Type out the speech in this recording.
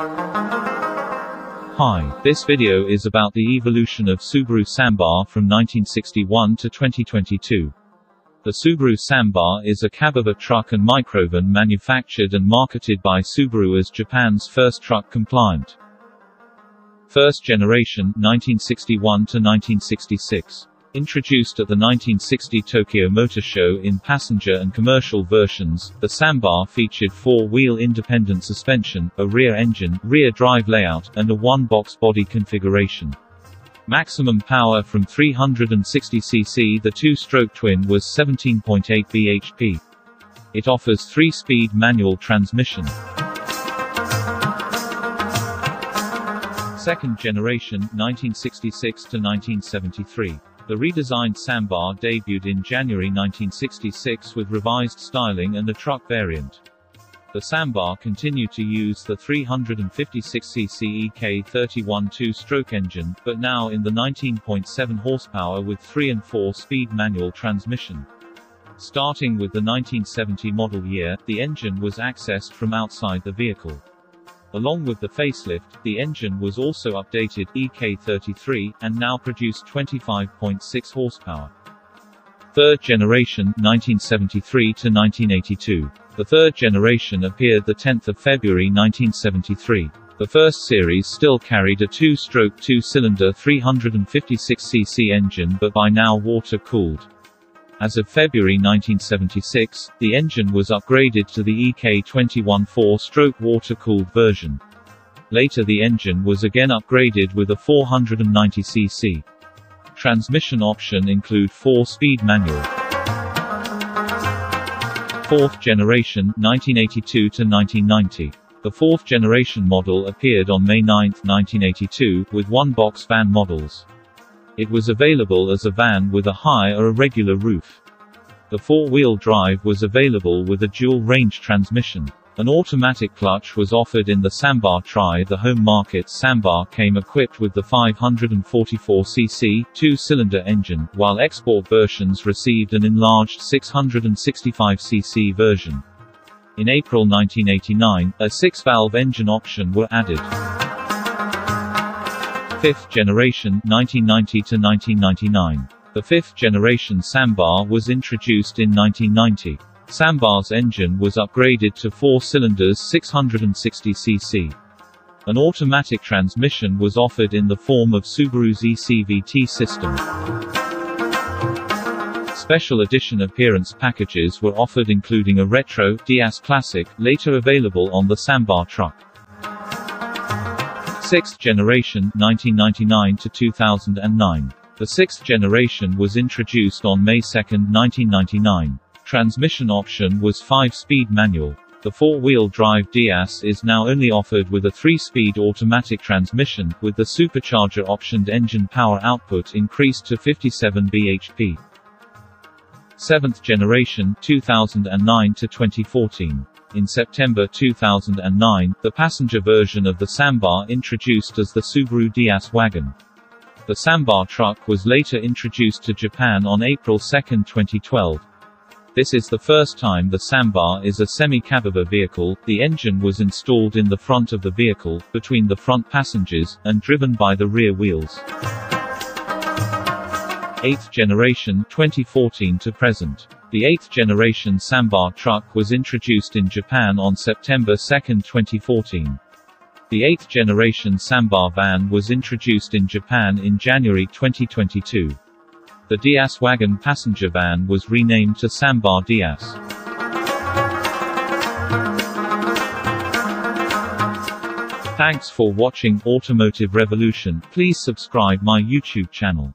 Hi, this video is about the evolution of Subaru Sambar from 1961 to 2022. The Subaru Sambar is a cabover truck and microvan manufactured and marketed by Subaru as Japan's first truck compliant. First generation, 1961 to 1966. Introduced at the 1960 Tokyo Motor Show in passenger and commercial versions, the Sambar featured four-wheel independent suspension, a rear engine, rear drive layout, and a one-box body configuration. Maximum power from 360cc The two-stroke twin was 17.8 bhp. It offers three-speed manual transmission. Second generation, 1966 to 1973. The redesigned Sambar debuted in January 1966 with revised styling and a truck variant. The Sambar continued to use the 356cc EK31 two-stroke engine, but now in the 19.7 horsepower with 3 and 4-speed manual transmission. Starting with the 1970 model year, the engine was accessed from outside the vehicle. Along with the facelift, the engine was also updated EK33, and now produced 25.6 horsepower. Third generation, 1973 to 1982. The third generation appeared the 10th of February 1973. The first series still carried a two-stroke two-cylinder 356cc engine but by now water-cooled. As of February 1976, the engine was upgraded to the EK21 4-stroke water-cooled version. Later the engine was again upgraded with a 490cc. Transmission option include 4-speed manual. Fourth generation, 1982 to 1990. The fourth generation model appeared on May 9, 1982, with one-box van models. It was available as a van with a high or a regular roof. The four-wheel drive was available with a dual-range transmission. An automatic clutch was offered in the Sambar Try. The home market Sambar came equipped with the 544cc, two-cylinder engine, while export versions received an enlarged 665cc version. In April 1989, a six-valve engine option were added. Fifth generation, 1990 to 1999. The fifth generation Sambar was introduced in 1990. Sambar's engine was upgraded to four cylinders 660cc. An automatic transmission was offered in the form of Subaru's eCVT system. Special edition appearance packages were offered including a retro Dias Classic, later available on the Sambar truck. Sixth generation, 1999 to 2009. The sixth generation was introduced on May 2, 1999. Transmission option was 5-speed manual. The four-wheel drive Dias is now only offered with a 3-speed automatic transmission, with the supercharger optioned engine power output increased to 57 bhp. Seventh generation, 2009 to 2014. In September 2009, the passenger version of the Sambar introduced as the Subaru Dias wagon. The Sambar truck was later introduced to Japan on April 2, 2012. This is the first time the Sambar is a semi-cabover vehicle. The engine was installed in the front of the vehicle, between the front passengers, and driven by the rear wheels. 8th generation 2014 to present. The 8th generation Sambar truck was introduced in Japan on September 2, 2014. The 8th generation Sambar van was introduced in Japan in January 2022. The Dias wagon passenger van was renamed to Sambar Dias. Thanks for watching Automotive Revolution. Please subscribe my YouTube channel.